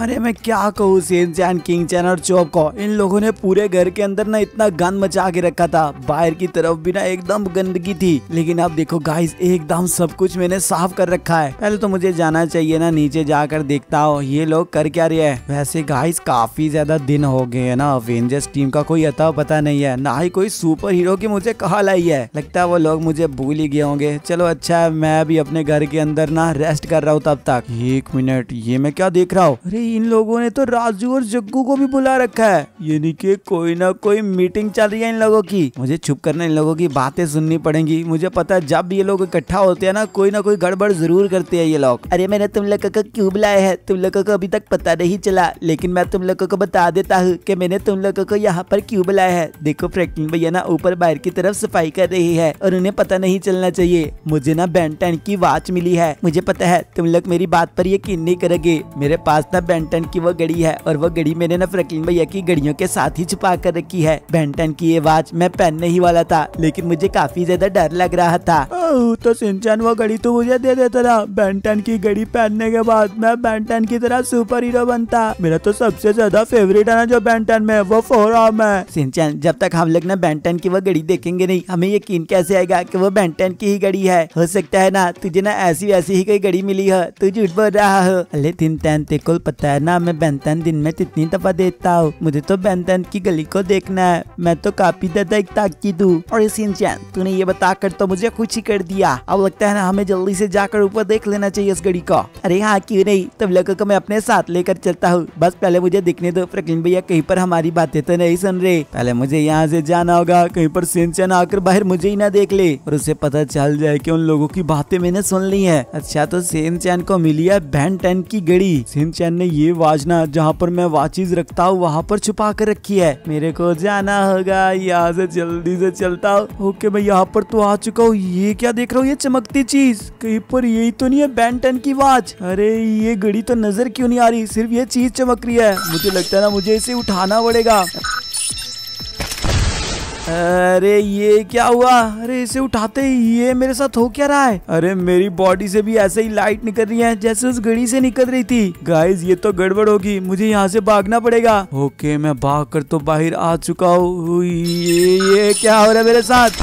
अरे मैं क्या कहूँ सेन चैन किंग चैन और चौप को? इन लोगों ने पूरे घर के अंदर ना इतना गंद मचा के रखा था। बाहर की तरफ़ भी ना एकदम गंदगी थी। लेकिन अब देखो गाइस एकदम सब कुछ मैंने साफ़ कर रखा है। पहले तो मुझे जाना चाहिए ना, नीचे जाकर देखता हो, ये लोग कर क्या रहे हैं? वैसे गाइस काफ़ी ज़्यादा दिन हो गए है ना। अवेंजर्स टीम का कोई अता पता नहीं है। ना ही कोई सुपर हीरो की मुझे कहा लाई है। लगता है वो लोग मुझे भूल ही गए होंगे। चलो अच्छा है, मैं भी अपने घर के अंदर ना रेस्ट कर रहा हूँ तब तक। एक मिनट ये मैं क्या देख रहा हूँ? अरे इन लोगों ने तो राजू और जग्गू को भी बुला रखा है। यानी कि कोई ना कोई मीटिंग चल रही है इन लोगों की। मुझे छुप करना, इन लोगों की बातें सुननी पड़ेंगी। मुझे पता है जब ये लोग इकट्ठा होते हैं ना, कोई ना कोई गड़बड़ ज़रूर करते हैं ये लोग। अरे मैंने तुम लोगों को क्यों बुलाया है? तुम लोगों को अभी तक पता नहीं चला। लेकिन मैं तुम लोगों को बता देता हूँ की मैंने तुम लोगों को यहाँ पर क्यों बुलाया है? देखो, फ्रैंकलिन भैया ना ऊपर बाहर की तरफ़ सफ़ाई कर रही है और उन्हें पता नहीं चलना चाहिए। मुझे ना बेंटन की वॉच मिली है। मुझे पता है तुम लोग मेरी बात पर यकीन नहीं करोगे। मेरे पास ना बेंटन की वो घड़ी है और वो घड़ी मैंने ना फ्रैंकलिन भैया की घड़ियों के साथ ही छुपा कर रखी है। बेंटन की ये वॉच मैं पहनने ही वाला था, लेकिन मुझे काफ़ी ज़्यादा डर लग रहा था। तो सिंचन, वो घड़ी तो मुझे दे देता था बेंटन की घड़ी पहनने के बाद मैं बेंटन की तरह सुपर हीरो बनता। मेरा तो सबसे ज़्यादा फेवरेट है ना जो बेंटन में, वो फोर आर्म है। सिंचन, जब तक हम लोग ना बेंटन की वो घड़ी देखेंगे नहीं, हमें यकीन कैसे आएगा कि वो बेंटन की ही घड़ी है? हो सकता है ना, तुझे ना ऐसी वैसी ही कोई घड़ी मिली हो, तू झूठ बोल रहा हो। अरे तीन तैन ते को पता है ना, मैं बेंटन दिन में कितनी दफ़ा देता हूँ। मुझे तो बेंटन की गली को देखना है। मैं तो काफ़ी ज़्यादा एक ताकीद हूँ और तूने ये बताकर तो मुझे खुश कर दिया। अब लगता है ना, हमें जल्दी से जाकर ऊपर देख लेना चाहिए इस घड़ी को। अरे हाँ क्यों नहीं? तब लोगों को मैं अपने साथ लेकर चलता हूँ। बस पहले मुझे दिखने दो। प्रकलिन भैया, कहीं पर हमारी बातें तो नहीं सुन रहे। पहले मुझे यहाँ से जाना होगा। कहीं पर सिंचन आकर बाहर मुझे ही ना देख ले। और उसे पता चल जाए कि उन लोगों की बातें मैंने सुन ली है। अच्छा तो सिंचन को मिली है टेन की घड़ी सिंचन ने ये वाजना जहाँ पर मैं वाचिज रखता हूँ, वहाँ पर छुपा कर रखी है। मेरे को जाना होगा, यहाँ से जल्दी से चलता हूँ। ओके, मैं यहाँ पर तो आ चुका हूँ। ये क्या देख रहा हूँ? ये चमकती चीज़। कहीं पर यही तो नहीं है बैंटन टेन की वाच अरे, ये घड़ी तो नज़र क्यों नहीं आ रही? सिर्फ़ ये चीज़ चमक रही है। मुझे लगता है ना, मुझे इसे उठाना पड़ेगा। अरे ये क्या हुआ? अरे इसे उठाते ही ये मेरे साथ हो क्या रहा है? अरे मेरी बॉडी से भी ऐसे ही लाइट निकल रही है, जैसे उस घड़ी से निकल रही थी। गाइस ये तो गड़बड़ होगी, मुझे यहाँ से भागना पड़ेगा। ओके मैं भाग कर तो बाहर आ चुका हूँ। ये ये क्या हो रहा है मेरे साथ?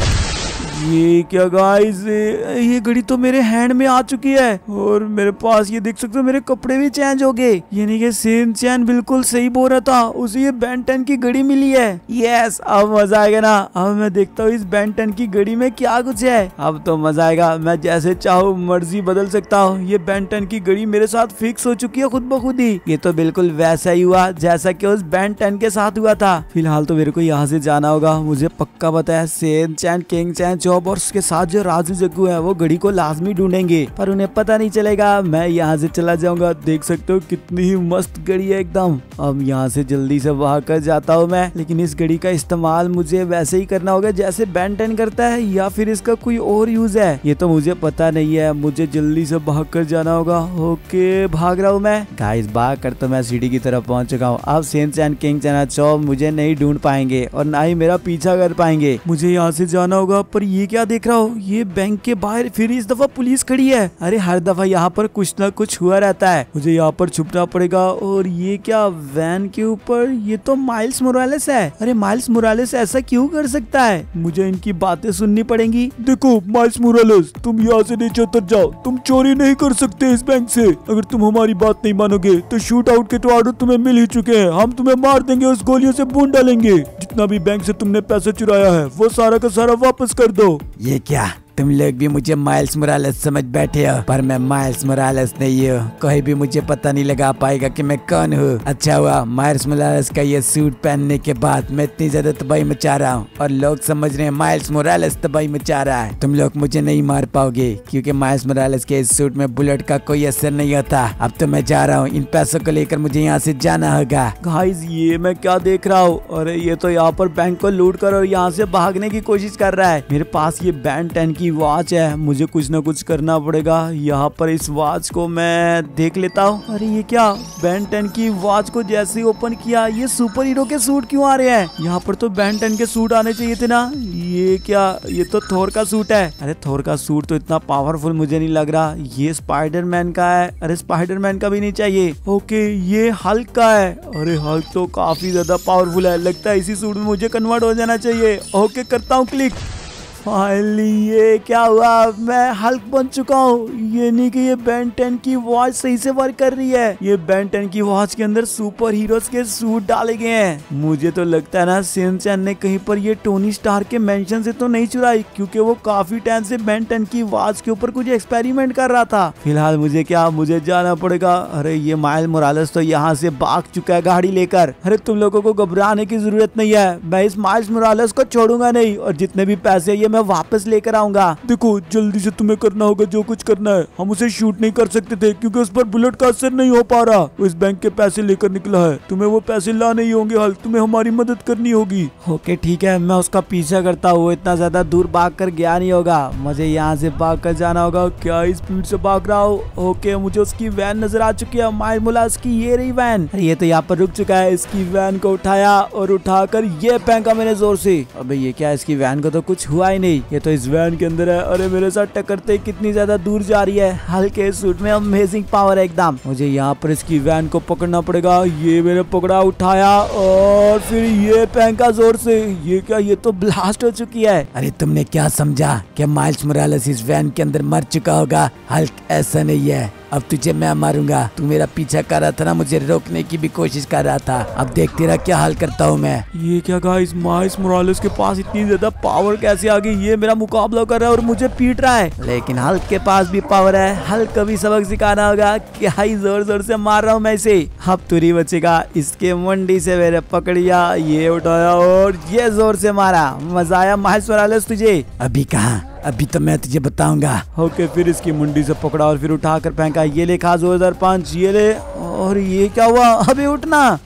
ये क्या गाइस ये घड़ी तो मेरे हैंड में आ चुकी है। और मेरे पास ये देख सकते हो, मेरे कपड़े भी चेंज हो गए। यानी कि सेम चैन बिल्कुल सही बोल रहा था। उसे ये बेंटन की घड़ी मिली है। यस अब मज़ा आएगा ना। अब मैं देखता हूँ इस बेंटन की घड़ी में क्या कुछ है। अब तो मज़ा आएगा। मैं जैसे चाहूँ, मर्ज़ी बदल सकता हूँ। ये बेंटन की घड़ी मेरे साथ फिक्स हो चुकी है खुद ब खुद ही। ये तो बिल्कुल वैसा ही हुआ, जैसा की उस बेंटन के साथ हुआ था। फ़िलहाल तो मेरे को यहाँ से जाना होगा। मुझे पक्का पता है चैन किंग चैन जॉब और उसके साथ जो राजू जग्गू है, वो घड़ी को लाजमी ढूंढेंगे। पर उन्हें पता नहीं चलेगा, मैं यहाँ से चला जाऊँगा। देख सकते हो कितनी ही मस्त घड़ी है एकदम। अब यहाँ से जल्दी से भाग कर जाता हूँ मैं। लेकिन इस घड़ी का इस्तेमाल मुझे वैसे ही करना होगा जैसे बैन टेन करता है या फिर इसका कोई और यूज़ है। ये तो मुझे पता नहीं है। मुझे जल्दी से भाग कर जाना होगा। ओके, भाग रहा हूँ मैं। गाइस भाग कर तो मैं सीढ़ी की तरफ़ पहुँच चुका हूँ। अब सेंस एंड किंग चैना मुझे नहीं ढूंढ पाएँगे और ना ही मेरा पीछा कर पाएँगे। मुझे यहाँ से जाना होगा, पर ये क्या देख रहा हूँ? ये बैंक के बाहर फिर इस दफ़ा पुलिस खड़ी है। अरे, हर दफ़ा यहाँ पर कुछ ना कुछ हुआ रहता है। मुझे यहाँ पर छुपना पड़ेगा और ये क्या वैन के ऊपर? ये तो माइल्स मोरालेस है। अरे, माइल्स मोरालेस ऐसा क्यों कर सकता है? मुझे इनकी बातें सुननी पड़ेंगी। देखो, माइल्स मोरालेस, तुम यहाँ से नीचे उतर जाओ। तुम चोरी नहीं कर सकते इस बैंक से। अगर तुम हमारी बात नहीं मानोगे तो शूट आउट के तो ऑर्डर तुम्हें मिल ही चुके हैं। हम तुम्हें मार देंगे, उस गोलियों से बूंद डालेंगे। जितना भी बैंक से तुमने पैसे चुराया है, वो सारा का सारा वापस कर दो। ये क्या? तुम लोग भी मुझे माइल्स मुरालस समझ बैठे हो, पर मैं माइल्स मुरालस नहीं हूँ। कोई भी मुझे पता नहीं लगा पाएगा कि मैं कौन हूँ। अच्छा हुआ, माइल्स मोरालेस का ये सूट पहनने के बाद मैं इतनी ज़्यादा तबाही मचा रहा हूँ, और लोग समझ रहे हैं माइल्स मोरालेस तबाही मचा रहा है। तुम लोग मुझे नहीं मार पाओगे, क्योंकि माइल्स मुरालस के इस सूट में बुलेट का कोई असर नहीं होता। अब तो मैं जा रहा हूँ, इन पैसों को लेकर मुझे यहाँ से जाना होगा। गाइस ये मैं क्या देख रहा हूँ? अरे, ये तो यहाँ पर बैंक को लूट कर और यहाँ से भागने की कोशिश कर रहा है। मेरे पास ये बैंड टेन की की वॉच है, मुझे कुछ ना कुछ करना पड़ेगा। यहाँ पर इस वॉच को मैं देख लेता हूँ। अरे ये क्या? बैन की वॉच को जैसे ओपन किया, ये सुपर हीरो के सूट क्यों आ रहे हैं? यहाँ पर तो बैन के सूट आने चाहिए थे ना। ये क्या? ये तो थोर का सूट है। अरे थोर का सूट तो इतना पावरफुल मुझे नहीं लग रहा। ये स्पाइडरमैन का है। अरे स्पाइडरमैन का भी नहीं चाहिए। ओके ये हल्क का है। अरे हल्क तो काफ़ी ज़्यादा पावरफुल है। लगता है इसी सूट में मुझे कन्वर्ट हो जाना चाहिए। ओके करता हूँ क्लिक फाइनली ये क्या हुआ? मैं हल्क बन चुका हूँ। ये नहीं कि ये बैन की वॉच सही से वर्क कर रही है। ये बैन की वॉच के अंदर सुपर हीरोज के सूट डाले गए हैं। मुझे तो लगता है ना सिंचन ने कहीं पर ये टोनी स्टार के मेंशन से तो नहीं चुराई, क्योंकि वो काफ़ी टाइम से बैन की वॉच के ऊपर कुछ एक्सपेरिमेंट कर रहा था। फ़िलहाल मुझे क्या, मुझे जाना पड़ेगा। अरे, ये माइल मोरालस तो यहाँ से भाग चुका है गाड़ी लेकर। अरे, तुम लोगों को घबराने की ज़रूरत नहीं है। मैं इस माइल्स मोरालस को छोड़ूँगा नहीं। और जितने भी पैसे ये मैं वापस लेकर आऊँगा। देखो, जल्दी से तुम्हें करना होगा जो कुछ करना है। हम उसे शूट नहीं कर सकते थे क्योंकि उस पर बुलेट का असर नहीं हो पा रहा। वो इस बैंक के पैसे लेकर निकला है। तुम्हें वो पैसे ला नहीं होंगे, हल। तुम्हें हमारी मदद करनी होगी। ओके, ठीक है। मैं उसका पीछा करता हूँ। इतना ज़्यादा दूर भाग कर गया नहीं होगा। मुझे यहाँ से भाग कर जाना होगा। क्या स्पीड से भाग रहा हो? ओके, मुझे उसकी वैन नज़र आ चुकी है। माइल मुलास की ये रही वैन ये तो यहाँ पर रुक चुका है। इसकी वैन को उठाया और उठाकर ये फेंका मैंने ज़ोर से। अबे, ये क्या इसकी वैन को तो कुछ हुआ ही नहीं। ये तो इस वैन के अंदर है। अरे, मेरे साथ टकरते कितनी ज़्यादा दूर जा रही है। हल्के सूट में अमेजिंग पावर है एकदम। मुझे यहाँ पर इसकी वैन को पकड़ना पड़ेगा। ये मैंने पकड़ा उठाया और फिर ये फेंका ज़ोर से। ये क्या, ये तो ब्लास्ट हो चुकी है। अरे, तुमने क्या समझा क्या माइल्स मोरालेस इस वैन के अंदर मर चुका होगा? हल्क ऐसा नहीं है। अब तुझे मैं मारूँगा। तू मेरा पीछा कर रहा था ना मुझे रोकने की भी कोशिश कर रहा था। अब देख तेरा क्या हाल करता हूँ मैं। ये क्या गाइस माइस मोरालेस के पास इतनी ज़्यादा पावर कैसे आ गई? ये मेरा मुकाबला कर रहा है और मुझे पीट रहा है। लेकिन हल्क के पास भी पावर है। हल्क को भी सबक सिखाना होगा क्या ही ज़ोर ज़ोर से मार रहा हूँ मैं इसे। अब तुरी बचेगा। इसके मंडी से मेरे पकड़िया ये उठाया और ये ज़ोर से मारा। मज़ा आया माइस मोरालेस तुझे। अभी कहा? अभी तो मैं तुझे बताऊँगा। ओके फिर इसकी मुंडी से पकड़ा और फिर उठा कर फेंका। ये ले खा दो हज़ार पाँच ये ले। और ये क्या हुआ? अभी उठना।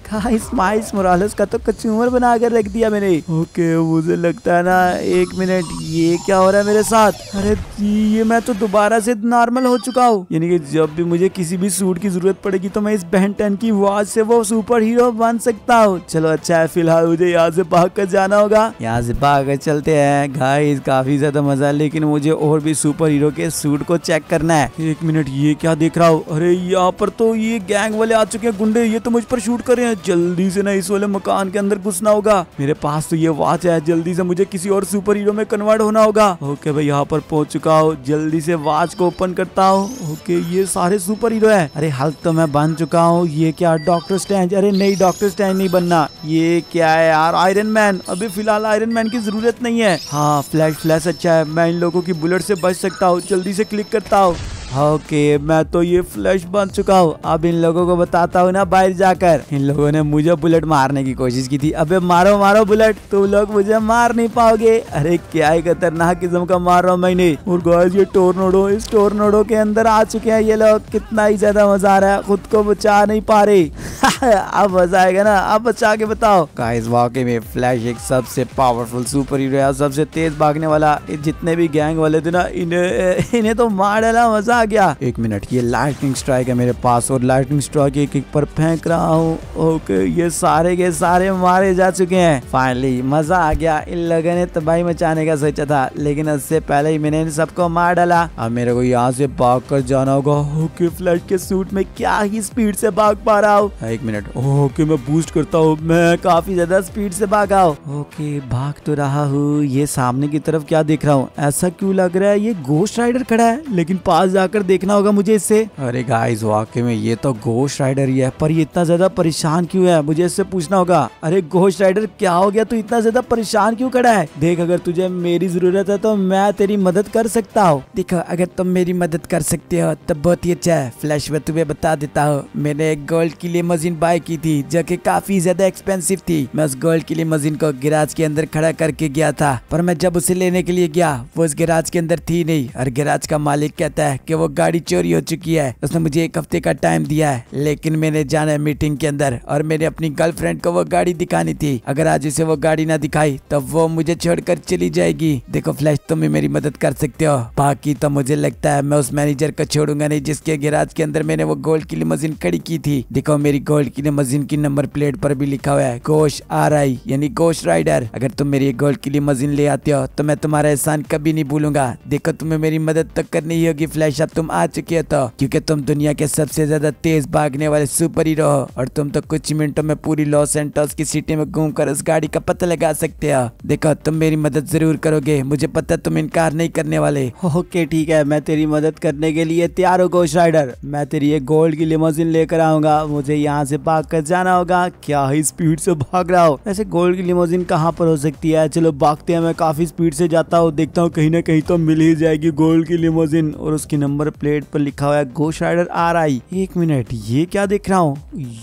माइस मोरालेस का तो कचूमर बना कर रख दिया मैंने। ओके मुझे लगता है ना एक मिनट ये क्या हो रहा है मेरे साथ? अरे ये मैं तो दोबारा से नॉर्मल हो चुका हूँ। यानी कि जब भी मुझे किसी भी सूट की ज़रूरत पड़ेगी तो मैं इस बहन टेन की वॉच से वो सुपर हीरो बन सकता हूँ। चलो अच्छा है फ़िलहाल मुझे यहाँ से भाग कर जाना होगा। यहाँ से भाग कर चलते हैं। गाइस काफ़ी ज़्यादा मज़ा लेकिन मुझे और भी सुपर हीरो के सूट को चेक करना है। एक मिनट ये क्या देख रहा हूँ? अरे, यहाँ पर तो ये गैंग वाले आ चुके हैं गुंडे। ये तो मुझ पर शूट कर रहे हैं। जल्दी से ना इस वाले मकान के अंदर घुसना होगा। मेरे पास तो ये वॉच है। जल्दी से मुझे किसी और सुपर हीरो में कन्वर्ट होना होगा। ओके भाई, यहाँ पर पहुँच चुका हूँ। जल्दी से वॉच को ओपन करता हूँ। ओके ये सारे सुपर हीरो है। अरे हल्क तो मैं बन चुका हूँ। ये क्या डॉक्टर स्टैंड अरे, नहीं डॉक्टर स्टैंड नहीं बनना। ये क्या है यार? आयरन मैन अभी फ़िलहाल आयरन मैन की ज़रूरत नहीं है। हाँ फ्लैश फ्लैश अच्छा है। मैं इन लोगों की बुलेट से बच सकता हूँ। जल्दी से क्लिक करता हूँ। ओके, मैं तो ये फ्लैश बन चुका हूँ। अब इन लोगों को बताता हूँ ना बाहर जाकर। इन लोगों ने मुझे बुलेट मारने की कोशिश की थी। अबे मारो मारो बुलेट तुम लोग मुझे मार नहीं पाओगे। अरे क्या ही खतरनाक किस्म का मार रहा हूँ मैंने। और गाइस ये टोरनोडो इस टोरनोडो के अंदर आ चुके हैं ये लोग। कितना ही ज़्यादा मज़ा आ रहा है। खुद को बचा नहीं पा रहे। अब मज़ा आएगा ना। अब बचा के बताओ। गाइस वाकई में फ्लैश एक सबसे पावरफुल सुपर हीरो सबसे तेज भागने वाला। जितने भी गैंग वाले थे ना, इन्हें इन्हें तो मार डाला, मज़ा आ गया। एक मिनट, ये लाइटनिंग स्ट्राइक है मेरे पास और लाइटनिंग स्ट्राइक एक एक पर फेंक रहा हूँ। ओके, ये सारे के सारे मारे जा चुके हैं। फाइनली मज़ा आ गया। इन लोगों ने तबाही मचाने का सोचा था, लेकिन उससे पहले ही मैंने इन सबको मार डाला। अब मेरे को यहाँ से भाग कर जाना होगा। ओके फ्लैश के सूट में क्या ही स्पीड से भाग पा रहा हूँ। एक मिनट। ओके, मैं बूस्ट करता हूँ। मैं काफ़ी ज़्यादा स्पीड से भागा हूँ। ओके, भाग तो रहा हूँ। ये सामने की तरफ़ क्या देख रहा हूँ? ऐसा क्यों लग रहा है? ये गोस्ट राइडर खड़ा है, लेकिन पास जाकर देखना होगा मुझे इससे। अरे गाइस वाकई में ये तो गोस्ट राइडर ही है। पर ये इतना ज़्यादा परेशान क्यों है? मुझे इससे पूछना होगा। अरे घोष राइडर क्या हो गया? तू इतना ज़्यादा परेशान क्यों खड़ा है? देख अगर तुझे मेरी ज़रूरत है तो मैं तेरी मदद कर सकता हूँ। देखो अगर तुम मेरी मदद कर सकते हो तो बहुत ही अच्छा है। फ्लैश में तुम्हें बता देता हूँ। मैंने एक गोल्ड की लिए मशीन बाय की थी जो की काफ़ी ज़्यादा एक्सपेंसिव थी। मैं उस गोल्ड की लिए मशीन को गिराज के अंदर खड़ा करके गया था। पर मैं जब उसे लेने के लिए गया वो उस गिराज के अंदर थी नहीं। और गिराज का मालिक कहता है की वो गाड़ी चोरी हो चुकी है। उसने मुझे एक हफ़्ते का टाइम दिया है, लेकिन मैंने जाना है मीटिंग के अंदर और मैंने अपनी गर्लफ्रेंड को वो गाड़ी दिखानी थी। अगर आज उसे वो गाड़ी ना दिखाई तो वो मुझे छोड़कर चली जाएगी। देखो फ्लैश तुम भी मेरी मदद कर सकते हो। बाकी तो मुझे लगता है मैं उस मैनेजर को छोड़ूँगा नहीं, जिसके गैराज के अंदर मैंने वो गोल्ड की लिमोजिन खड़ी की थी। देखो मेरी गोल्ड की लिमोजिन की नंबर प्लेट पर भी लिखा हुआ है गोश आर आई यानी गोश राइडर अगर तुम मेरी गोल्ड की लिमोजिन ले आते हो तो मैं तुम्हारा एहसान कभी नहीं भूलूँगा। देखो तुम्हें मेरी मदद तो करनी ही होगी फ्लैश अब तुम आ चुके हो तो क्योंकि तुम दुनिया के सबसे ज़्यादा तेज भागने वाले सुपर हीरो हो, और तुम तो कुछ मिनटों में पूरी लॉस एंटोस की सिटी में घूम कर उस गाड़ी का पता लगा सकते हो। देखो, तुम मेरी मदद ज़रूर करोगे। मुझे पता तुम इनकार नहीं करने वाले। ओके, ठीक है। मैं तेरी मदद करने के लिए तैयार हूँ गोश राइडर मैं तेरी ये गोल्ड की लिमोजिन लेकर आऊँगा। मुझे यहाँ से भाग कर जाना होगा। क्या ही स्पीड से भाग रहा हो? वैसे गोल्ड की लिमोजिन कहाँ पर हो सकती है? चलो, भागते हैं। मैं काफ़ी स्पीड से जाता हूँ। देखता हूँ कहीं ना कहीं तो मिल ही जाएगी गोल्ड की लिमोजिन और उसकी नंबर प्लेट पर लिखा हुआ है गोश राइडर आर आई एक मिनट, ये क्या देख रहा हूँ?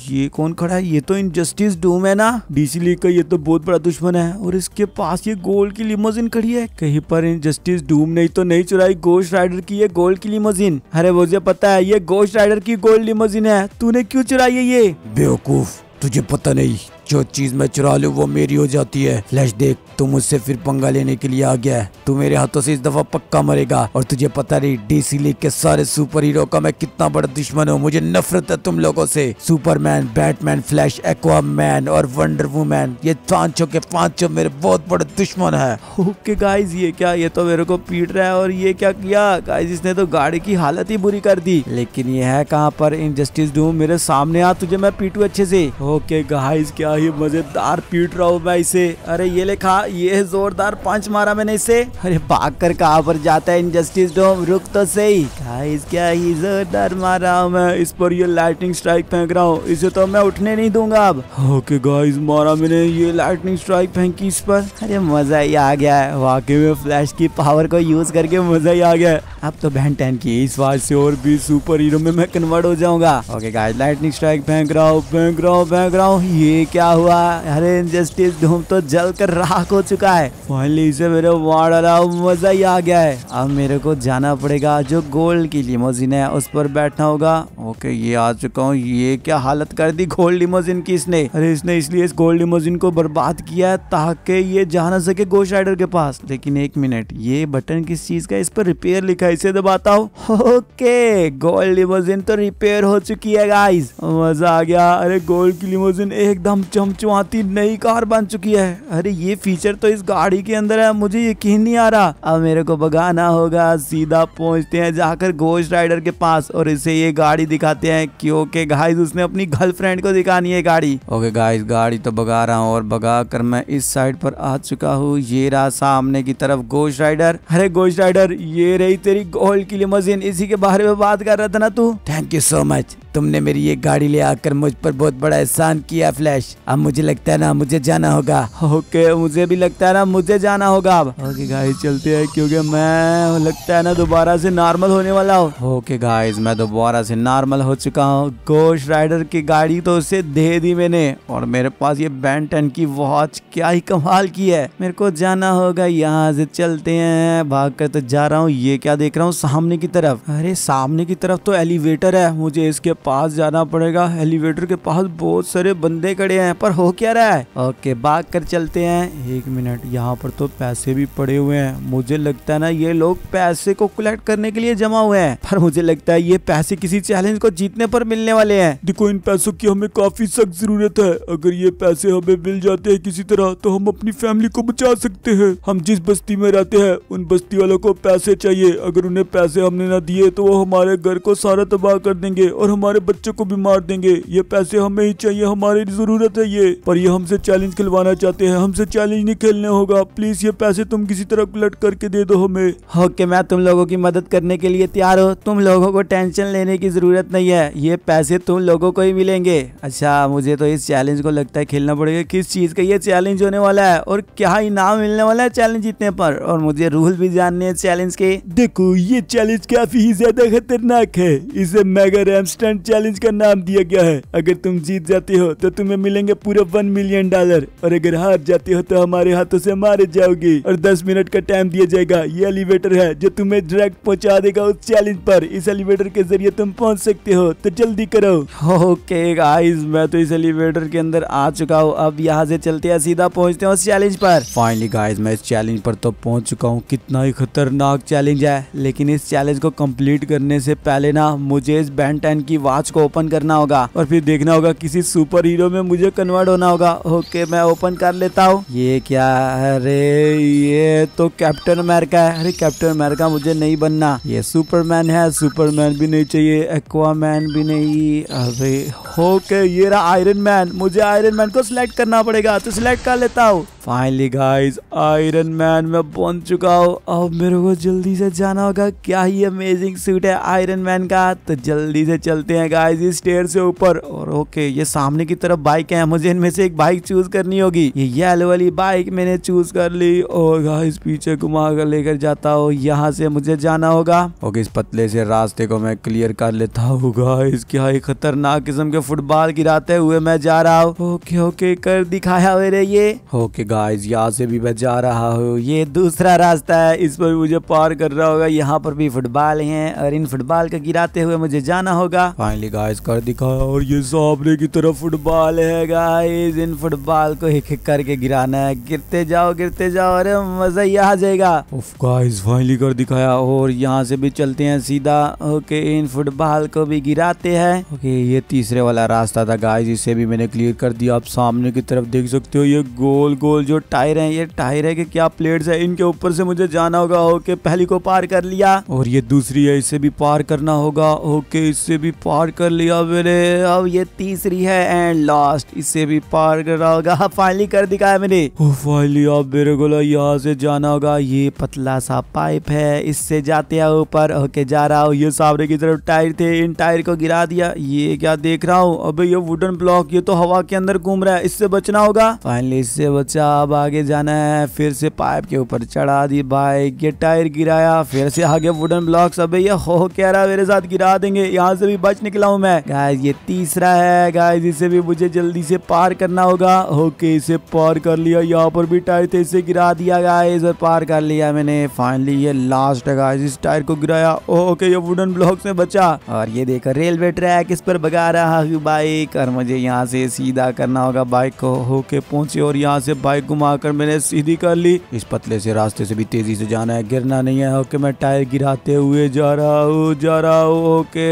ये कौन खड़ा है? ये तो इनजस्टिस डूम है ना? डीसी लीग का ये तो बहुत बड़ा दुश्मन है और इसके पास ये गोल्ड की लिमोजिन खड़ी है। कहीं पर इनजस्टिस डूम ने तो नहीं चुराई गोश्त राइडर की ये गोल्ड की लिमोजिन अरे मुझे पता है, ये गोश्त राइडर की गोल्ड लिमोजिन है। तूने क्यों चुराई है ये? बेवकूफ़, तुझे पता नहीं। जो चीज़ मैं चुरा लूँ, वो मेरी हो जाती है। फ्लैश देख, तू मुझसे फिर पंगा लेने के लिए आ गया है। तू मेरे हाथों से इस दफ़ा पक्का मरेगा, और तुझे पता नहीं डीसी लीग के सारे सुपर हीरो का मैं कितना बड़ा दुश्मन हूँ। मुझे नफरत है तुम लोगों से। सुपरमैन बैटमैन फ्लैश एक्वामैन और वंडर वुमैन ये पाँचों के पाँचों मेरे बहुत बड़े दुश्मन है। ओके गाइस ये क्या, ये तो मेरे को पीट रहा है, और ये क्या किया? गाइस इसने तो गाड़ी की हालत ही बुरी कर दी। लेकिन ये है कहाँ पर? इनजस्टिस डूम मेरे सामने आ, तुझे मैं पीटू अच्छे से। ओके गाइस क्या ही मज़ेदार पीट रहा हूँ मैं इसे। अरे, ये लेखा ये जोरदार पंच मारा मैंने इसे। अरे भाग कर कहाँ पर जाता है इनजस्टिस डोम रुक तो सही। गाइस क्या ही जोरदार मारा हूँ मैं। इस पर ये लाइटनिंग स्ट्राइक फेंक रहा हूँ। इसे तो मैं उठने नहीं दूँगा अब। ओके गाइस मारा मैंने ये लाइटनिंग स्ट्राइक फेंकी इस पर। अरे, मज़ा ही आ गया है। वाकई में फ्लैश की पावर को यूज़ करके मज़ा ही आ गया है। अब तो बहन टेन की इस बार से और भी सुपर हीरो में मैं कन्वर्ट हो जाऊँगा। ओके गाइस लाइटनिंग स्ट्राइक फेंक रहा हूँ फेंक रहा हूँ फेंक रहा हूँ ये क्या हुआ? अरे जस्टिस धूम तो जल कर राख हो चुका है। फाइनली इसे मेरे मार डाला मज़ा ही आ गया है। अब मेरे को जाना पड़ेगा जो गोल्ड की लिमोजिन है, उस पर बैठना होगा। ओके ये आ चुका हूँ। ये क्या हालत कर दी गोल्ड लिमोजिन की इसने? अरे, इसने इसलिए इस गोल्ड लिमोजिन को बर्बाद किया है ताकि ये जा ना सके गोश राइडर के पास। लेकिन एक मिनट ये बटन किस चीज़ का इस पर रिपेयर लिखा इसे दबाता हूँ। ओके गोल्ड लिमोजिन तो रिपेयर हो चुकी है गाइस मज़ा आ गया। अरे गोल्ड की लिमोजिन एकदम चमचमाती नई कार बन चुकी है। अरे, ये फीचर तो इस गाड़ी के अंदर है, मुझे यकीन नहीं आ रहा। अब मेरे को भगाना होगा। सीधा पहुँचते हैं जाकर गोश्त राइडर के पास और इसे ये गाड़ी दिखाते हैं क्योंकि गाइस उसने अपनी गर्लफ्रेंड को दिखानी है गाड़ी। ओके गाइस गाड़ी तो भगा रहा हूँ और भगा कर मैं इस साइड पर आ चुका हूँ। ये रहा सामने की तरफ़ गोश्त राइडर अरे गोश्त राइडर ये रही तेरी गोल्ड लिए मज़े इसी के बारे में बात कर रहा था ना तू? थैंक यू सो मच तुमने मेरी ये गाड़ी ले आकर मुझ पर बहुत बड़ा एहसान किया फ्लैश। अब मुझे लगता है ना मुझे जाना होगा। ओके मुझे भी लगता है ना मुझे जाना होगा अब। ओके गाइस चलते हैं क्योंकि मैं लगता है ना दोबारा से नॉर्मल होने वाला हूँ। ओके गाइस मैं दोबारा से नॉर्मल हो चुका हूँ। गोश राइडर की गाड़ी तो उसे दे दी मैंने। और मेरे पास ये बैंटन की वॉच क्या ही कमाल की है। मेरे को जाना होगा यहाँ से चलते हैं। भाग कर तो जा रहा हूँ ये क्या देख रहा हूँ सामने की तरफ़। अरे सामने की तरफ़ तो एलिवेटर है। मुझे इसके पास जाना पड़ेगा। एलिवेटर के पास बहुत सारे बंदे खड़े हैं, पर हो क्या रहा है? ओके भाग कर चलते हैं। एक मिनट यहाँ पर तो पैसे भी पड़े हुए हैं। मुझे लगता है ना, ये लोग पैसे को कलेक्ट करने के लिए जमा हुए हैं। पर मुझे लगता है ये पैसे किसी चैलेंज को जीतने पर मिलने वाले हैं। देखो, इन पैसों की हमें काफ़ी सख्त ज़रूरत है। अगर ये पैसे हमें मिल जाते हैं किसी तरह तो हम अपनी फैमिली को बचा सकते हैं। हम जिस बस्ती में रहते हैं, उन बस्ती वालों को पैसे चाहिए। अगर उन्हें पैसे हमने ना दिए तो वो हमारे घर को सारा तबाह कर देंगे और हमारे बच्चों को भी मार देंगे। ये पैसे हमें ही चाहिए हमारी ज़रूरत है ये। पर ये हमसे चैलेंज खिलवाना चाहते हैं हमसे चैलेंज नहीं खेलने होगा। प्लीज़ ये पैसे तुम किसी तरह कलेक्ट करके दे दो हमें। ओके मैं तुम लोगों की मदद करने के लिए तैयार हो। तुम लोगों को टेंशन लेने की ज़रूरत नहीं है। ये पैसे तुम लोगों को ही मिलेंगे। अच्छा मुझे तो इस चैलेंज को लगता है खेलना पड़ेगा। किस चीज़ का ये चैलेंज होने वाला है? और क्या इनाम मिलने वाला है चैलेंज जीतने पर? और मुझे रूल भी जानने हैं चैलेंज के। देखो ये चैलेंज काफ़ी ज़्यादा खतरनाक है। इसे mega RAM stuntman challenge का नाम दिया गया है। अगर तुम जीत जाते हो तो तुम्हें मिलेंगे पूरे वन मिलियन डॉलर और अगर हार जाते हो तो हमारे हाथों से मारे जाओगे। और दस मिनट का टाइम दिया जाएगा। ये एलिवेटर है जो तुम्हें डायरेक्ट पहुँचा देगा उस चैलेंज पर। इस एलिवेटर के ज़रिए तुम पहुँच सकते हो तो जल्दी करो। ओके गाइस मैं तो इस एलिवेटर के अंदर आ चुका हूँ। अब यहाँ से चलते हैं सीधा पहुँचते हैं उस चैलेंज पर। फाइनली गाइस मैं इस चैलेंज पर तो पहुँच चुका हूँ। कितना ही खतरनाक चैलेंज है। लेकिन इस चैलेंज को कंप्लीट करने से पहले ना मुझे इस बैंड टेन की वॉच को ओपन करना होगा और फिर देखना होगा किसी सुपर हीरो में मुझे कन्वर्ट होना होगा। ओके मैं ओपन कर लेता हूँ। ये क्या अरे ये तो कैप्टन अमेरिका है। अरे कैप्टन अमेरिका मुझे नहीं बनना। ये सुपरमैन है। सुपरमैन भी नहीं चाहिए एक्वामैन भी नहीं। अरे ओके ये रहा आयरन मैन मुझे आयरन मैन को सिलेक्ट करना पड़ेगा तो सिलेक्ट कर लेता हूँ। फाइनली गाइस आयरन मैन में पहुँच चुका हूँ। अब मेरे को जल्दी से जाना होगा। क्या ही अमेजिंग सूट है आयरन मैन का। तो जल्दी से चलते गाइस इस स्टेयर से ऊपर। और ओके ये सामने की तरफ़ बाइक है, मुझे इनमें से एक बाइक चूज़ करनी होगी। ये येलो वाली बाइक मैंने चूज़ कर ली। और गाइस पीछे घुमा कर लेकर जाता हूँ। यहाँ से मुझे जाना होगा। ओके इस पतले से रास्ते को मैं क्लियर कर लेता हूँ गाइस क्या ही खतरनाक किस्म के फुटबॉल गिराते हुए मैं जा रहा हूँ। ओके ओके कर दिखाया मेरे ये। ओके गाइस यहाँ से भी मैं जा रहा हूँ। ये दूसरा रास्ता है, इस पर मुझे पार कर रहा होगा। यहाँ पर भी फुटबॉल है, और इन फुटबॉल को गिराते हुए मुझे जाना होगा। फाइनली गाइस कर दिखाया और ये सामने की तरफ़ फुटबॉल है गाइस इन फुटबॉल को एक एक करके गिराना है। गिरते जाओ गिरते जाओ। अरे, मज़ा ही आ जाएगा। उफ गाइस फाइनली कर दिखाया। और यहाँ से भी चलते हैं सीधा। ओके इन फुटबॉल को भी गिराते हैं। ओके ये तीसरे वाला रास्ता था गाइस इसे भी मैंने क्लियर कर दिया। आप सामने की तरफ़ देख सकते हो, ये गोल गोल जो टायर है, ये टायर है कि क्या प्लेट्स है। इनके ऊपर से मुझे जाना होगा। ओके पहली को पार कर लिया। और ये दूसरी है, इसे भी पार करना होगा। ओके इससे भी पार कर लिया मैंने। अब ये तीसरी है एंड लास्ट इसे भी पार कर रहा होगा। फाइनली कर दिखाया मैंने। फाइनली अब मेरे को यहाँ से जाना होगा। ये पतला सा पाइप है। इससे जाते हैं ऊपर। ओके जा रहा हूँ। ये सामने की तरफ़ टायर थे। इन टायर को गिरा दिया। ये क्या देख रहा हूँ? अब, ये वुडन ब्लॉक ये तो हवा के अंदर घूम रहा है। इससे बचना होगा। फाइनली इससे बचा। अब आगे जाना है। फिर से पाइप के ऊपर चढ़ा दी बाइक ये टायर गिराया। फिर से आगे वुडन ब्लॉक अबे, ये हो कह रहा मेरे साथ गिरा देंगे। यहाँ से भी बच निकला हूँ मैं। गाइस ये तीसरा है। गाइस इसे भी मुझे जल्दी से पार करना होगा। ओके इसे पार कर लिया। यहाँ पर भी टायर थे, इसे गिरा दिया गाइस और पार कर लिया मैंने। फाइनली ये लास्ट है इस टायर को गिराया। ओके ये वुडन ब्लॉक से बचा। और ये देखो रेलवे ट्रैक इस पर भगा रहा हूँ बाइक और मुझे यहाँ से सीधा करना होगा बाइक को। होके पहुँचे और यहाँ से बाइक घुमाकर मैंने सीधी कर ली। इस पतले से रास्ते से भी तेज़ी से जाना है, गिरना नहीं है। ओके मैं टायर गिराते हुए जा रहा हूँ, जा रहा हूँ। ओके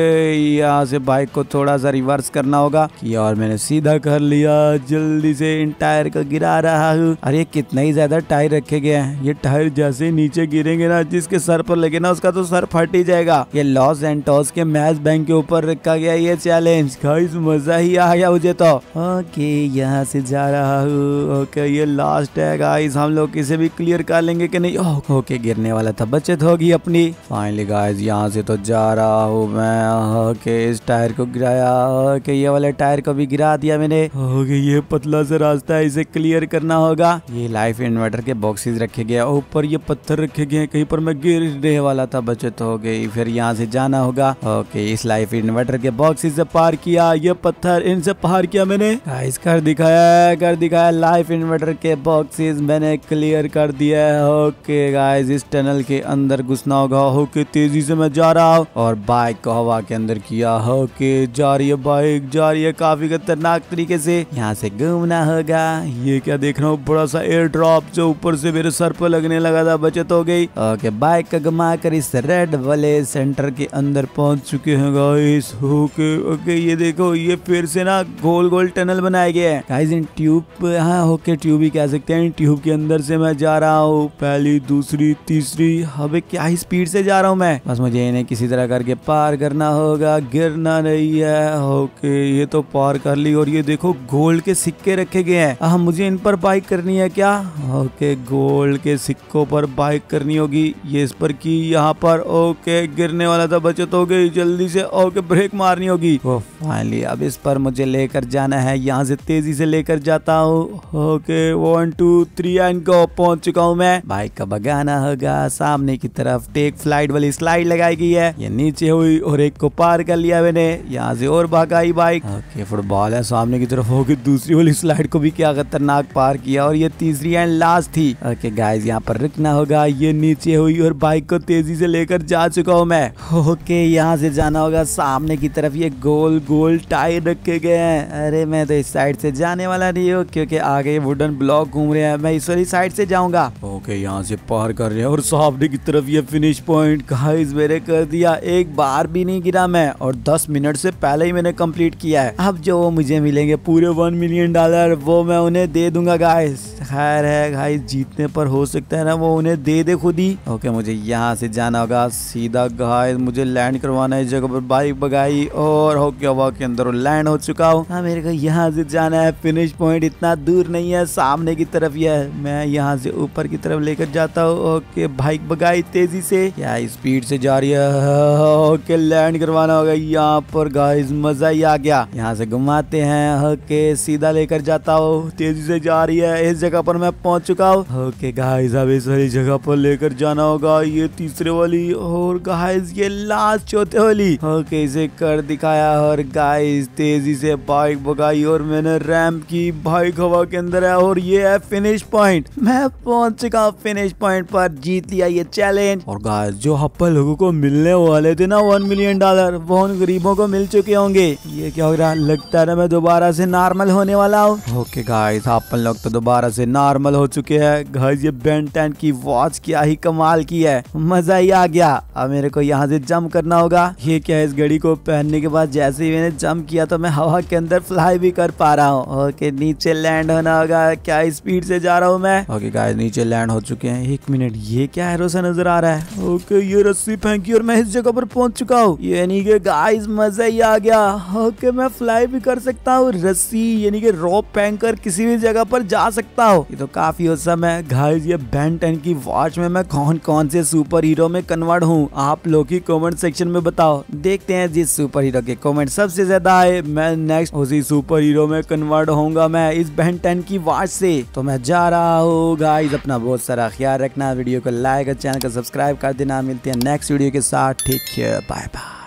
यहाँ से बाइक को थोड़ा सा रिवर्स करना होगा। कि और मैंने सीधा कर लिया, जल्दी से इन टायर को गिरा रहा हूँ। अरे कितना ही ज़्यादा टायर रखे गए हैं। ये टायर जैसे नीचे गिरेंगे ना, जिसके सर पर लगे ना, उसका तो सर फट ही जाएगा। ये लॉस एंटोस के मैच बैंक के ऊपर रखा गया ये चैलेंज गाइस मज़ा ही आ गया मुझे तो। ओके यहाँ से जा रहा हूँ। ओके ये लास्ट है गाइस हम लोग इसे भी क्लियर कर लेंगे कि नहीं? ओके गिरने वाला था। बचत होगी अपनी। फाइनली गाइस यहाँ से तो जा रहा हूँ मैं। ओके इस टायर को गिराया ओके ये वाले टायर को भी गिरा दिया मैंने। ओके ये पतला सा रास्ता है, इसे क्लियर करना होगा। ये लाइफ इन्वर्टर के बॉक्सेस रखे गए ऊपर ये पत्थर रखे गए कहीं पर मैं गिरने वाला था, बचत हो गई। फिर यहाँ से जाना होगा। ओके इस लाइफ इन्वर्टर के बॉक्सेस से पार किया, ये पत्थर इनसे पार किया मैंने। गाइस कर दिखाया कर दिखाया लाइफ इन्वर्टर के बॉक्सेस मैंने क्लियर कर दिया है। ओके गाइस इस टनल के अंदर घुसना होगा। ओके तेज़ी से मैं जा रहा हूँ। और बाइक को हवा के अंदर किया। ओके जा रही है बाइक जा रही है काफ़ी खतरनाक तरीके से। यहाँ से घूमना होगा। ये क्या देख रहा हूँ? बड़ा सा एयर ड्रॉप जो ऊपर से मेरे सर पर लगने लगा था, बचत हो गई। ओके बाइक का घुमा कर इस रेड वाले सेंटर के अंदर पहुँच चुके हैं गाइस ओके ओके ये देखो, ये फिर से ना गोल गोल टनल बनाए गए हैं। गाइस इन ट्यूब हाँ ओके ट्यूब ही कह सकते हैं। ट्यूब के अंदर से मैं जा रहा हूँ। पहली, दूसरी, तीसरी। अबे क्या स्पीड से जा रहा हूँ मैं। बस मुझे इन्हें किसी तरह करके पार करना होगा। गिरना नहीं है। ओके, ये तो पार कर ली और ये देखो, गोल्ड के सिक्के रखे गए हैं। हाँ मुझे इन पर बाइक करनी है क्या? ओके, गोल्ड के सिक्कों पर बाइक करनी होगी। ये इस पर की यहाँ पर? ओके, गिरने वाला था, बचत हो गई। जल्दी से, ओके ब्रेक मारनी होगी। फाइनली अब इस पर मुझे लेकर जाना है। यहाँ से तेज़ी से लेकर जाता हूँ। Okay one two three and go पहुँच चुका हूँ मैं। बाइक का बगाना होगा। सामने की तरफ़ टेक फ़्लाइट वाली स्लाइड लगाई गई है। ये नीचे हुई और एक को पार कर लिया। मैंने यहाँ से और भागाई बाइक। ओके, फुटबॉल है, सामने की तरफ़ होगी, दूसरी वाली स्लाइड को भी क्या खतरनाक पार किया और ये तीसरी एंड लास्ट थी। ओके, गाइस, यहाँ पर रुकना होगा, ये नीचे हुई और बाइक को तेज़ी से लेकर जा चुका हूँ मैं। ओके, यहाँ से जाना होगा, सामने की तरफ़ ये गोल गोल टायर रखे गए हैं। अरे, मैं तो इस साइड से जाने वाला नहीं हूँ, क्योंकि आगे वुडन ब्लॉक घूम रहे हैं, मैं इस वाली साइड से जाऊँगा। ओके, यहाँ से पार कर रहे हैं और सामने की तरफ़ ये फिनिश पॉइंट गाइस, मेरे कर दिया, एक बार भी नहीं गिरा मैं, और 10 मिनट से पहले ही मैंने कंप्लीट किया है। अब जो वो मुझे मिलेंगे पूरे वन मिलियन डॉलर वो मैं उन्हें दे दूँगा गाइस खैर है गाइस जीतने पर हो सकता है ना, वो उन्हें दे दे खुद ही। ओके मुझे यहाँ से जाना होगा। सीधा गाइस मुझे लैंड करवाना है जगह पर। बाइक बगाई और हो गया हवा के अंदर लैंड हो चुका हूँ। हाँ मेरे को यहाँ से जाना है। फिनिश पॉइंट इतना दूर नहीं है, सामने की तरफ़ यह मैं यहाँ से ऊपर की तरफ़ लेकर जाता हूँ। ओके बाइक बगाई तेज़ी से। क्या स्पीड से जा रही है। ओके लैंड करवाना होगा। यहाँ पर गाइस मज़ा ही आ गया। यहाँ से घुमाते हैं हके सीधा लेकर जाता हूँ। तेज़ी से जा रही है, इस जगह पर मैं पहुँच चुका हूँ। ओके गाइस अब इस वाली जगह पर लेकर जाना होगा, ये तीसरे वाली और गाइस ये लास्ट चौथे वाली। ओके इसे कर दिखाया और गाइस तेज़ी से बाइक भगाई और मैंने रैम्प की बाइक हवा के अंदर है और ये है फिनिश पॉइंट मैं पहुँच चुका हूँ फिनिश पॉइंट पर, जीत लिया ये चैलेंज और गाइस जो हप्पा लोगों को मिलने वाले थे ना वन मिलियन डॉलर वो उन गरीबों को मिल चुके होंगे। ये क्या हो रहा है? लगता है मैं दोबारा से नॉर्मल होने वाला हूँ। ओके गाइस अपन लोग तो दोबारा से नॉर्मल हो चुके हैं। गाइस ये बेन टेन की वॉच क्या ही कमाल की है। मज़ा ही आ गया। अब मेरे को यहाँ से जंप करना होगा। ये क्या है? इस घड़ी को पहनने के बाद जैसे ही मैंने जंप किया तो मैं हवा के अंदर फ्लाई भी कर पा रहा हूँ। ओके नीचे लैंड होना होगा। क्या स्पीड से जा रहा हूँ मैं? ओके गाइस नीचे लैंड हो चुके हैं। एक मिनट ये क्या सा नज़र आ रहा है। ओके ये रस्सी फेंकी और मैं इस जगह पर पहुँच चुका हूँ। यानी कि गाइस मज़ा ही आ गया। ओके मैं फ्लाई भी कर सकता हूँ, रस्सी, यानी कि रोप फेंक कर किसी भी जगह पर जा सकता हूँ। ये तो काफ़ी औसम है। गाइस ये बेन टेन की वॉच में मैं कौन कौन से सुपर हीरो में कन्वर्ट हूँ? आप लोग ही कमेंट सेक्शन में बताओ। देखते हैं जिस सुपर हीरो के कमेंट सबसे ज़्यादा आए। मैं नेक्स्ट उसी सुपर हीरो में कन्वर्ट होऊँगा मैं इस बेन टेन की वॉच से। तो मैं जा रहा हूँ गाइस अपना बहुत सारा ख्याल रखना। वीडियो को लाइक और चैनल को सब्सक्राइब कर देना। मिलते हैं नेक्स्ट वीडियो के साथ। ठीक है बाय बाय